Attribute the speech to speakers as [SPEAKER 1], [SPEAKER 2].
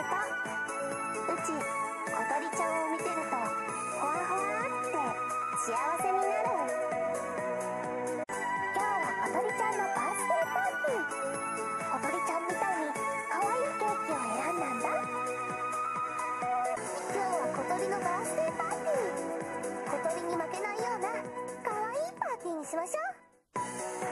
[SPEAKER 1] うち小鳥ちゃんを見てるとほわほわって幸せになる。今日は小鳥ちゃんのバースデーパーティー。小鳥ちゃんみたいに可愛いケーキを選んだんだ今日は小鳥のバースデーパーティー小鳥に負けないような可愛いパーティーにしましょう。